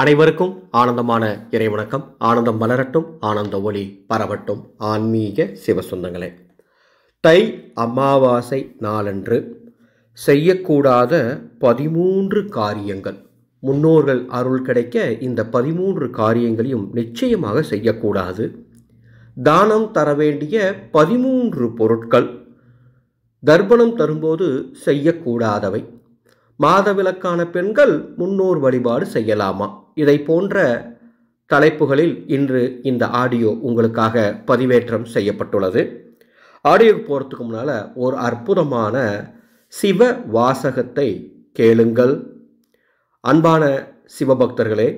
அனைவருக்கும் ஆனந்தமான இறைவணக்கம். ஆனந்தம் மலரட்டும் ஆனந்த ஒளி பரவட்டும். ஆன்மீக சிவசொந்தங்களே தை அமாவாசை நாளன்று செய்யக்கூடாத பதிமூன்று காரியங்கள். முன்னோர்கள் அருள் கிடைக்க இந்த பதிமூன்று காரியங்களையும் நிச்சயமாக செய்யக்கூடாது. தானம் தர வேண்டிய பதிமூன்று பொருட்கள் தர்ப்பணம் தரும்போது செய்யக்கூடாதவை. மாதவிலக்கான பெண்கள் முன்னோர் வழிபாடு செய்யலாமா? இதை போன்ற தலைப்புகளில் இன்று இந்த ஆடியோ உங்களுக்காக பதிவேற்றம் செய்யப்பட்டுள்ளது. ஆடியோக்கு போகிறதுக்கு முன்னால் ஒரு அற்புதமான சிவ வாசகத்தை கேளுங்கள். அன்பான சிவபக்தர்களே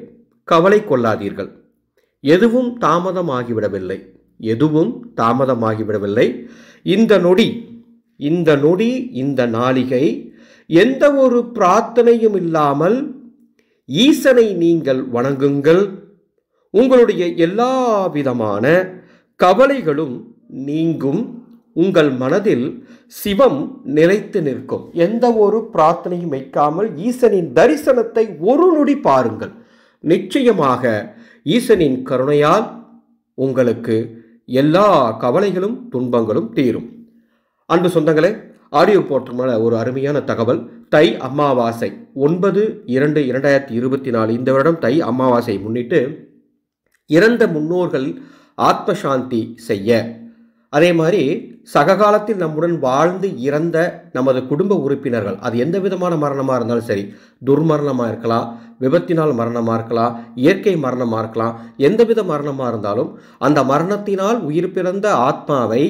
கவலை கொள்ளாதீர்கள். எதுவும் தாமதமாகிவிடவில்லை. எதுவும் தாமதமாகிவிடவில்லை. இந்த நொடி இந்த நொடி இந்த நாளிகை எந்த ஒரு பிரார்த்தனையும் இல்லாமல் ஈசனை நீங்கள் வணங்குங்கள். உங்களுடைய எல்லா விதமான கவலைகளும் நீங்கும். உங்கள் மனதில் சிவம் நிலைத்து நிற்கும். எந்த ஒரு பிரார்த்தனையும் வைக்காமல் ஈசனின் தரிசனத்தை ஒரு நொடி பாருங்கள். நிச்சயமாக ஈசனின் கருணையால் உங்களுக்கு எல்லா கவலைகளும் துன்பங்களும் தீரும். அன்பு சொந்தங்களே ஆடியோ போட்டோம்னால ஒரு அருமையான தகவல். தை அமாவாசை ஒன்பது இரண்டு இரண்டாயிரத்தி இருபத்தி நாலு. இந்த வருடம் தை அமாவாசை முன்னிட்டு இறந்த முன்னோர்கள் ஆத்ம சாந்தி செய்ய. அதே மாதிரி சககாலத்தில் நம்முடன் வாழ்ந்து இறந்த நமது குடும்ப உறுப்பினர்கள் அது எந்த விதமான மரணமாக இருந்தாலும் சரி துர்மரணமாக இருக்கலாம் விபத்தினால் மரணமாக இருக்கலாம் இயற்கை மரணமாக இருக்கலாம் எந்தவித மரணமாக இருந்தாலும் அந்த மரணத்தினால் உயிர் பிறந்த ஆத்மாவை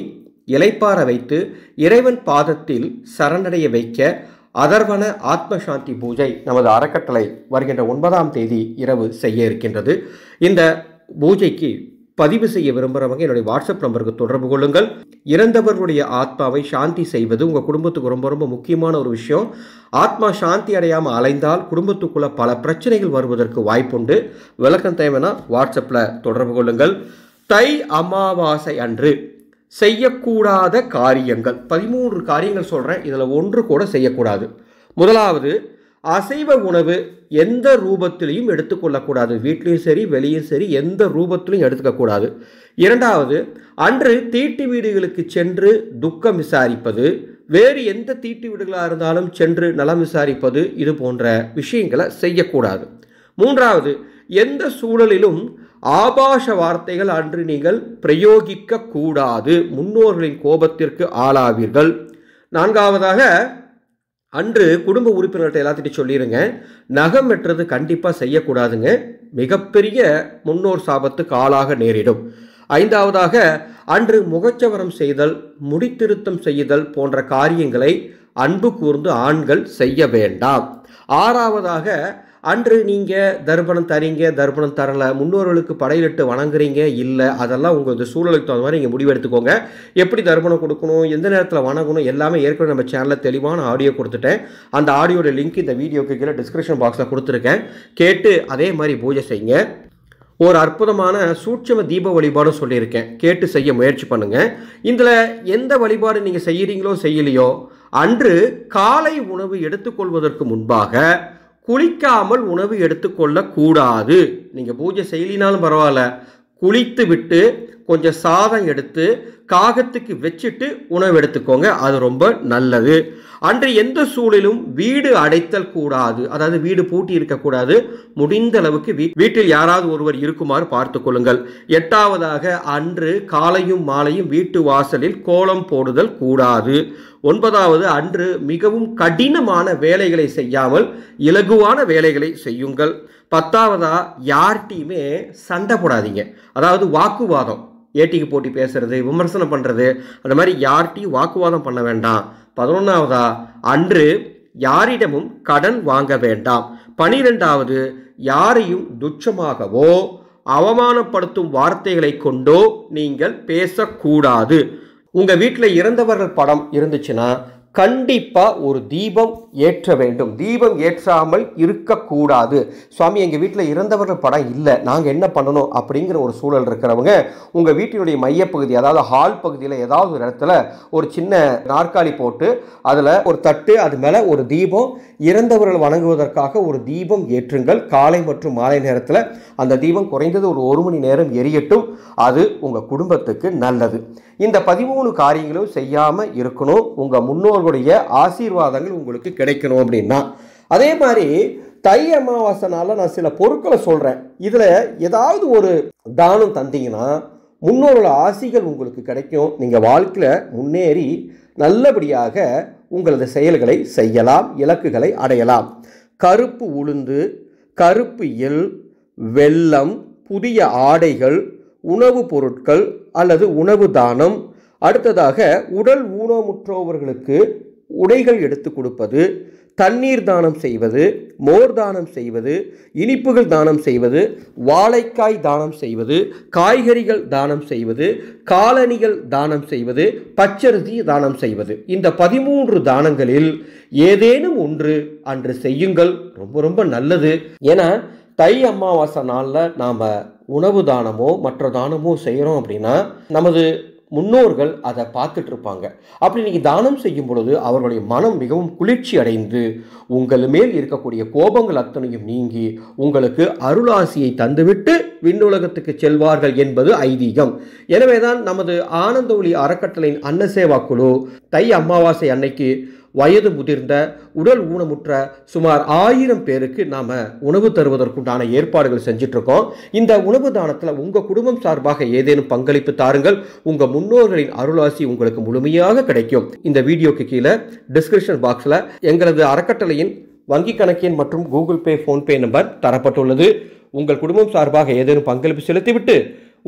இலைப்பார வைத்து இறைவன் பாதத்தில் சரணடைய வைக்க அதர்வன ஆத்ம சாந்தி பூஜை நமது அறக்கட்டளை வருகின்ற ஒன்பதாம் தேதி இரவு செய்ய இருக்கின்றது. இந்த பூஜைக்கு பதிவு செய்ய விரும்புகிறவங்க என்னுடைய வாட்ஸ்அப் நம்பருக்கு தொடர்பு கொள்ளுங்கள். இறந்தவர்களுடைய ஆத்மாவை சாந்தி செய்வது உங்கள் குடும்பத்துக்கு ரொம்ப ரொம்ப முக்கியமான ஒரு விஷயம். ஆத்மா சாந்தி அடையாமல் அலைந்தால் குடும்பத்துக்குள்ள பல பிரச்சனைகள் வருவதற்கு வாய்ப்புண்டு. விளக்கம் தேவைன்னா வாட்ஸ்அப்பில் தொடர்பு கொள்ளுங்கள். தை அமாவாசை அன்று செய்யக்கூடாத காரியங்கள். பதிமூன்று காரியங்கள் சொல்கிறேன் இதில் ஒன்று கூட செய்யக்கூடாது. முதலாவது அசைவ உணவு எந்த ரூபத்திலையும் எடுத்துக்கொள்ளக்கூடாது. வீட்லேயும் சரி வெளியும் சரி எந்த ரூபத்திலையும் எடுத்துக்கக்கூடாது. இரண்டாவது அன்று தீட்டு வீடுகளுக்கு சென்று துக்கம் விசாரிப்பது வேறு எந்த தீட்டு வீடுகளாக இருந்தாலும் சென்று நலம் விசாரிப்பது இது போன்ற விஷயங்களை செய்யக்கூடாது. மூன்றாவது எந்த சூழலிலும் ஆபாச வார்த்தைகள் அன்று நீங்கள் பிரயோகிக்க கூடாது முன்னோர்களின் கோபத்திற்கு ஆளாவீர்கள். நான்காவதாக அன்று குடும்ப உறுப்பினர்கிட்ட எல்லாத்திட்டையும் சொல்லிடுங்க நகம் வெட்டுறது கண்டிப்பாக செய்யக்கூடாதுங்க. மிகப்பெரிய முன்னோர் சாபத்துக்கு ஆளாக நேரிடும். ஐந்தாவதாக அன்று முகச்சவரம் செய்தல் முடித்திருத்தம் செய்தல் போன்ற காரியங்களை அன்பு கூர்ந்து ஆண்கள் செய்ய வேண்டாம். ஆறாவதாக அன்று நீங்கள் தர்ப்பணம் தரீங்க தர்ப்பணம் தரலை முன்னோர்களுக்கு படையிலிட்டு வணங்குறீங்க இல்லை அதெல்லாம் உங்கள் இந்த சூழலுக்கு தகுந்த மாதிரி நீங்கள் முடிவெடுத்துக்கோங்க. எப்படி தர்ப்பணம் கொடுக்கணும் எந்த நேரத்தில் வணங்கணும் எல்லாமே ஏற்கனவே நம்ம சேனலில் தெளிவான ஆடியோ கொடுத்துட்டேன். அந்த ஆடியோட லிங்க் இந்த வீடியோக்கு கீழே டிஸ்கிரிப்ஷன் பாக்ஸில் கொடுத்துருக்கேன். கேட்டு அதே மாதிரி பூஜை செய்யுங்க. ஒரு அற்புதமான சூட்சம தீப வழிபாடும் சொல்லியிருக்கேன். கேட்டு செய்ய முயற்சி பண்ணுங்கள் இதில் எந்த வழிபாடு நீங்கள் செய்கிறீங்களோ செய்யலையோ அன்று காலை உணவு எடுத்துக்கொள்வதற்கு முன்பாக குளிக்காமல் உணவு எடுத்துக்கொள்ளக்கூடாது. நீங்கள் பூஜை செய்யலினாலும் பரவாயில்ல. குளித்து விட்டு கொஞ்சம் சாதம் எடுத்து காகத்துக்கு வச்சுட்டு உணவு எடுத்துக்கோங்க. அது ரொம்ப நல்லது. அன்று எந்த சூழலும் வீடு அடைத்தல் கூடாது. அதாவது வீடு பூட்டி இருக்கக்கூடாது முடிந்த அளவுக்கு வீ வீட்டில் யாராவது ஒருவர் இருக்குமாறு பார்த்து கொள்ளுங்கள். எட்டாவதாக அன்று காலையும் மாலையும் வீட்டு வாசலில் கோலம் போடுதல் கூடாது. ஒன்பதாவது அன்று மிகவும் கடினமான வேலைகளை செய்யாமல் இலகுவான வேலைகளை செய்யுங்கள். பத்தாவதா யார்கிட்டையுமே சண்டை போடாதீங்க. அதாவது வாக்குவாதம். ஏட்டிக்கு போட்டி பேசுறது விமர்சனம் பண்ணுறது அந்த மாதிரி யார்கிட்டையும் வாக்குவாதம் பண்ண வேண்டாம். பதினொன்றாவதா அன்று யாரிடமும் கடன் வாங்க வேண்டாம். பனிரெண்டாவது யாரையும் துச்சமாகவோ அவமானப்படுத்தும் வார்த்தைகளை கொண்டோ நீங்கள் பேசக்கூடாது. உங்கள் வீட்டில் இறந்தவர்கள் படம் இருந்துச்சுன்னா கண்டிப்பாக ஒரு தீபம் ஏற்ற வேண்டும். தீபம் ஏற்றாமல் இருக்கக்கூடாது. சுவாமி எங்கள் வீட்டில் இறந்தவர்கள் படம் இல்லை. நாங்கள் என்ன பண்ணணும் அப்படிங்கிற ஒரு சூழல் இருக்கிறவங்க உங்கள் வீட்டினுடைய மையப்பகுதி அதாவது ஹால் பகுதியில் ஏதாவது ஒரு இடத்துல ஒரு சின்ன நாற்காலி போட்டு அதில் ஒரு தட்டு அது மேலே ஒரு தீபம் இறந்தவர்கள் வணங்குவதற்காக ஒரு தீபம் ஏற்றுங்கள். காலை மற்றும் மாலை நேரத்தில் அந்த தீபம் குறைந்தது ஒரு ஒரு மணி நேரம் எரியட்டும். அது உங்கள் குடும்பத்துக்கு நல்லது. இந்த பதிமூணு காரியங்களும் செய்யாமல் இருக்கணும். உங்கள் முன்னோர்களுடைய ஆசீர்வாதங்கள் உங்களுக்கு கிடைக்கணும் அப்படின்னா அதே மாதிரி தை அமாவாசைனால நான் சில பொருட்களை சொல்கிறேன் இதில் ஏதாவது ஒரு தானம் தந்தீங்கன்னா முன்னோரோட ஆசிகள் உங்களுக்கு கிடைக்கும். நீங்கள் வாழ்க்கையில் முன்னேறி நல்லபடியாக உங்களது செயல்களை செய்யலாம் இலக்குகளை அடையலாம். கருப்பு உளுந்து கருப்பு எல் வெள்ளம் புதிய ஆடைகள் உணவுப் பொருட்கள் அல்லது உணவு தானம். அடுத்ததாக உடல் ஊனமுற்றோவர்களுக்கு உடைகள் எடுத்து கொடுப்பது தண்ணீர் தானம் செய்வது மோர் தானம் செய்வது இனிப்புகள் தானம் செய்வது வாழைக்காய் தானம் செய்வது காய்கறிகள் தானம் செய்வது காலணிகள் தானம் செய்வது பச்சரிசி தானம் செய்வது. இந்த பதிமூன்று தானங்களில் ஏதேனும் ஒன்று அன்று செய்யுங்கள். ரொம்ப ரொம்ப நல்லது. ஏன்னா தை அமாவாசை நாளில் நாம் உணவு தானமோ மற்ற தானமோ செய்கிறோம் அப்படின்னா நமது முன்னோர்கள் அதை பார்த்துட்டு இருப்பாங்க அப்படி நீங்கள் தானம் செய்யும் பொழுது அவர்களுடைய மனம் மிகவும் குளிர்ச்சி அடைந்து உங்கள் மேல் இருக்கக்கூடிய கோபங்கள் அத்தனையும் நீங்கி உங்களுக்கு அருளாசியை தந்துவிட்டு விண்ணுலகத்துக்கு செல்வார்கள் என்பது ஐதீகம். எனவேதான் நமது ஆனந்த ஒளி அறக்கட்டளையின் அன்னசேவா குழு தை அமாவாசை அன்னைக்கு வயது முதிர்ந்த உடல் ஊனமுற்ற சுமார் ஆயிரம் பேருக்கு நாம் உணவு தருவதற்குண்டான ஏற்பாடுகள் செஞ்சிட்ருக்கோம். இந்த உணவு தானத்தில் உங்கள் குடும்பம் சார்பாக ஏதேனும் பங்களிப்பு தாருங்கள். உங்கள் முன்னோர்களின் அருளாசி உங்களுக்கு முழுமையாக கிடைக்கும். இந்த வீடியோக்கு கீழே டிஸ்கிரிப்ஷன் பாக்ஸில் எங்களது அறக்கட்டளையின் வங்கி கணக்கின் மற்றும் கூகுள் பே ஃபோன்பே நம்பர் தரப்பட்டுள்ளது. உங்கள் குடும்பம் சார்பாக ஏதேனும் பங்களிப்பு செலுத்திவிட்டு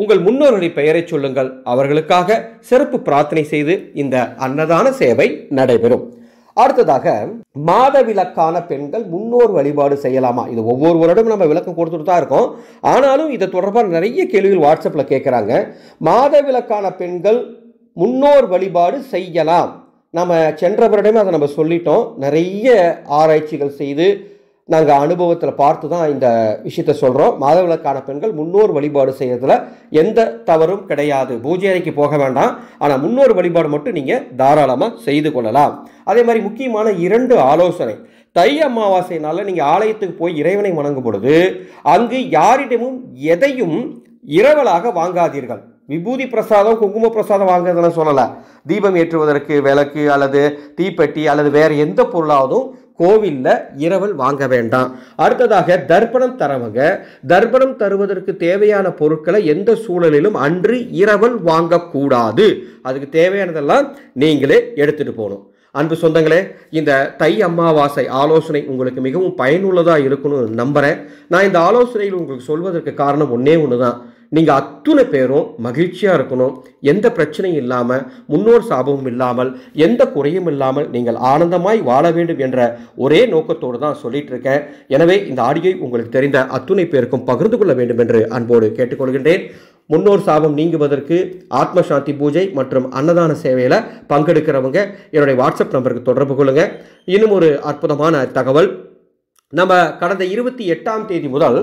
உங்கள் முன்னோர்களின் பெயரை சொல்லுங்கள். அவர்களுக்காக சிறப்பு பிரார்த்தனை செய்து இந்த அன்னதான சேவை நடைபெறும். அடுத்ததாக மாதவிலக்கான பெண்கள் முன்னோர் வழிபாடு செய்யலாமா? இது ஒவ்வொரு வருடமும் நம்ம விளக்கம் கொடுத்துட்டு தான் இருக்கோம். ஆனாலும் இது தொடர்பாக நிறைய கேள்விகள் வாட்ஸ்அப்பில் கேட்குறாங்க மாதவிலக்கான பெண்கள் முன்னோர் வழிபாடு செய்யலாம். நம்ம சென்ற வருடமே அதை நம்ம சொல்லிட்டோம். நிறைய ஆராய்ச்சிகள் செய்து நாங்கள் அனுபவத்தில் பார்த்து தான் இந்த விஷயத்தை சொல்கிறோம் மாதவிலக்கான பெண்கள் முன்னோர் வழிபாடு செய்கிறதுல எந்த தவறும் கிடையாது. பூஜை அறைக்கு போக வேண்டாம். ஆனால் முன்னோர் வழிபாடு மட்டும் நீங்கள் தாராளமாக செய்து கொள்ளலாம். அதே மாதிரி முக்கியமான இரண்டு ஆலோசனை. தை அமாவாசைனால நீங்கள் ஆலயத்துக்கு போய் இறைவனை வணங்கும் பொழுது அங்கு யாரிடமும் எதையும் இரவலாக வாங்காதீர்கள். விபூதி பிரசாதம் குங்கும பிரசாதம் வாங்குறதெல்லாம் சொல்லலை. தீபம் ஏற்றுவதற்கு விளக்கு அல்லது தீப்பெட்டி அல்லது வேறு எந்த பொருளாவதும் கோவிலில் இரவல் வாங்க வேண்டாம். அடுத்ததாக தர்ப்பணம் தரவங்க. தர்ப்பணம் தருவதற்கு தேவையான பொருட்களை எந்த சூழலிலும் அன்று இரவல் வாங்கக்கூடாது. அதுக்கு தேவையானதெல்லாம் நீங்களே எடுத்துகிட்டு போகணும். அன்பு சொந்தங்களே இந்த தை அமாவாசை ஆலோசனை உங்களுக்கு மிகவும் பயனுள்ளதாக இருக்கணும்னு நம்புகிறேன் நான் இந்த ஆலோசனையில் உங்களுக்கு சொல்வதற்கு காரணம் ஒன்றே ஒன்று தான் நீங்கள் அத்துணை பேரும் மகிழ்ச்சியாக இருக்கணும். எந்த பிரச்சனையும் இல்லாமல் முன்னோர் சாபமும் இல்லாமல் எந்த குறையும் இல்லாமல் நீங்கள் ஆனந்தமாய் வாழ வேண்டும் என்ற ஒரே நோக்கத்தோடு தான் சொல்லிட்டு இருக்கேன். எனவே இந்த ஆடியை உங்களுக்கு தெரிந்த அத்துணை பேருக்கும் பகிர்ந்து கொள்ள வேண்டும் என்று அன்போடு கேட்டுக்கொள்கின்றேன். முன்னோர் சாபம் நீங்குவதற்கு ஆத்ம சாந்தி பூஜை மற்றும் அன்னதான சேவையில் பங்கெடுக்கிறவங்க என்னுடைய வாட்ஸ்அப் நம்பருக்கு தொடர்பு கொள்ளுங்கள் இன்னும் ஒரு அற்புதமான தகவல். நம்ம கடந்த இருபத்தி எட்டாம் தேதி முதல்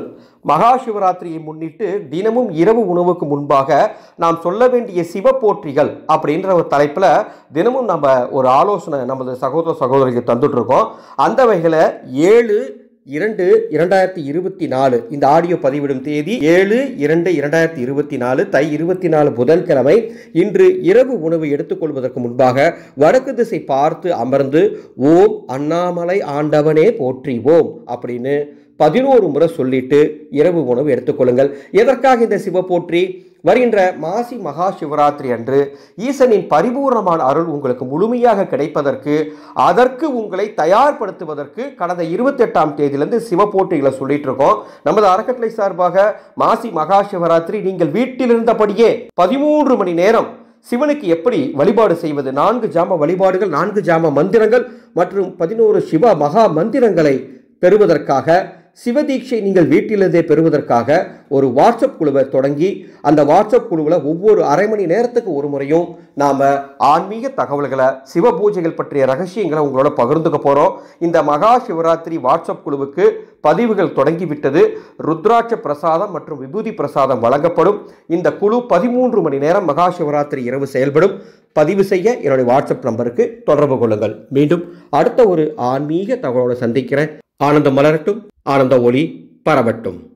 மகா சிவராத்திரியை முன்னிட்டு தினமும் இரவு உணவுக்கு முன்பாக நாம் சொல்ல வேண்டிய சிவ போற்றிகள் அப்படின்ற ஒரு தலைப்பில் தினமும் நம்ம ஒரு ஆலோசனை நமது சகோதர சகோதரிக்கு தந்துட்டுருக்கோம் அந்த வகையில் ஏழு இரண்டு இரண்டாயிரத்தி இருபத்தி நாலு. இந்த ஆடியோ பதிவிடும் தேதி ஏழு இரண்டு இரண்டாயிரத்தி இருபத்தி நாலு. தை இருபத்தி நாலு புதன்கிழமை. இன்று இரவு உணவு எடுத்துக்கொள்வதற்கு முன்பாக வடக்கு திசை பார்த்து அமர்ந்து ஓம் அண்ணாமலை ஆண்டவனே போற்றிவோம் அப்படின்னு பதினோரு முறை சொல்லிட்டு இரவு உணவு எடுத்துக்கொள்ளுங்கள். எதற்காக இந்த சிவ போற்றி வருகின்ற மாசி மகா சிவராத்திரி அன்று ஈசனின் பரிபூர்ணமான அருள் உங்களுக்கு முழுமையாக கிடைப்பதற்கு அதற்கு உங்களை தயார்படுத்துவதற்கு கடந்த இருபத்தெட்டாம் தேதியிலிருந்து சிவ போட்டிகளை சொல்லிட்டு இருக்கோம். நமது அறக்கட்டளை சார்பாக மாசி மகா சிவராத்திரி நீங்கள் வீட்டில் இருந்தபடியே பதிமூன்று மணி நேரம் சிவனுக்கு எப்படி வழிபாடு செய்வது? நான்கு ஜாம வழிபாடுகள் நான்கு ஜாம மந்திரங்கள் மற்றும் பதினோரு சிவ மகா மந்திரங்களை பெறுவதற்காக சிவதீட்சை நீங்கள் வீட்டிலிருந்தே பெறுவதற்காக ஒரு வாட்ஸ்அப் குழுவை தொடங்கி அந்த வாட்ஸ்அப் குழுவில் ஒவ்வொரு அரை மணி நேரத்துக்கு ஒரு முறையும் நாம் ஆன்மீக தகவல்களை சிவ பூஜைகள் பற்றிய ரகசியங்களை உங்களோட பகிர்ந்துக்க போகிறோம் இந்த மகா சிவராத்திரி வாட்ஸ்அப் குழுவுக்கு பதிவுகள் தொடங்கிவிட்டது. ருத்ராட்ச பிரசாதம் மற்றும் விபூதி பிரசாதம் வழங்கப்படும். இந்த குழு பதிமூன்று மணி நேரம் மகா சிவராத்திரி இரவு செயல்படும். பதிவு செய்ய என்னுடைய வாட்ஸ்அப் நம்பருக்கு தொடர்பு கொள்ளுங்கள். மீண்டும் அடுத்த ஒரு ஆன்மீக தகவலோடு சந்திக்கிறேன். ஆனந்தம் மலரட்டும் ஆனந்த ஒளி பரவட்டும்.